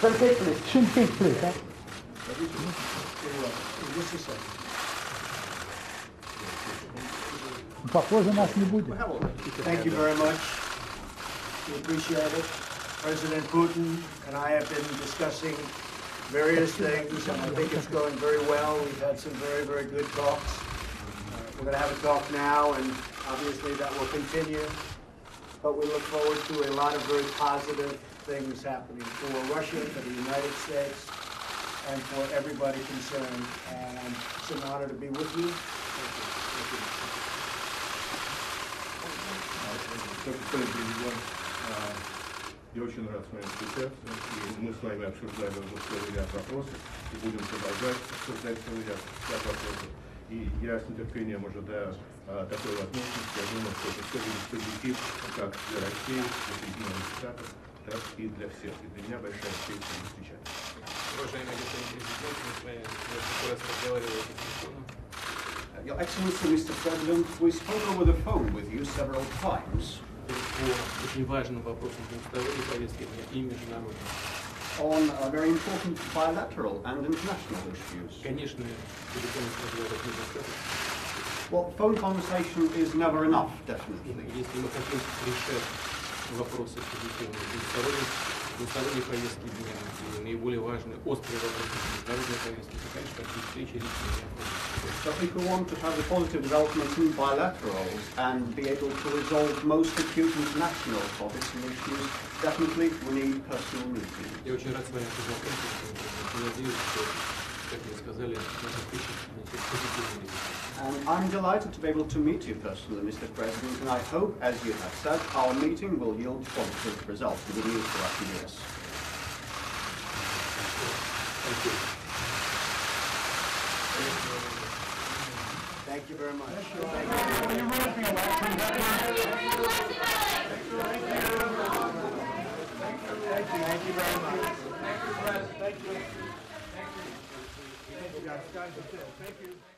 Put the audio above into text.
perfectly. Thank you very much. We appreciate it. President Putin and I have been discussing various things, and I think it's going very well. We've had some very, very good talks. Uh, We're going to have a talk now, and obviously that will continue. But we look forward to a lot of very positive things happening for Russia, for the United States, and for everybody concerned. And it's an honor to be with you. Thank you. Thank you. Как господин президент, а, я очень рад с вами встречаться, и мы с вами обсуждаем уже целый ряд вопросов, и будем продолжать обсуждать целый ряд, ряд вопросов. И я с нетерпением ожидаю а, такой возможности. Я думаю, что это все будет позитив как для России, для Соединенных Штатов, так и для всех. И для меня большая честь с вами встречаться. Уважаемый господин президент, мы с вами несколько раз разговаривали по телефону. Your Excellency, Mr. President, we spoke over the phone with you several times по очень важным вопросам двусторонней повестки дня и международной. on very important bilateral and international issues. Well, phone conversation is never enough, definitely. Позитивные двусторонней повестки дня и наиболее важные острые вопросы международной повестки, то, конечно, такие встречи лично необходимы. But if we want to have a positive development in bilaterals and be able to resolve most acute international topics and issues, definitely we need personal meetings. Я очень рад с вами познакомиться. Надеюсь, что, как вы сказали, наша встреча принесет позитивный результат. And I'm delighted to be able to meet you personally, Mr. President, and I hope, as you have said, our meeting will yield positive results. Good news for us in the US. Thank you. Thank you very much. Thank you very much. Thank you. Thank you. Thank you, guys. Guys, that's it. Thank you.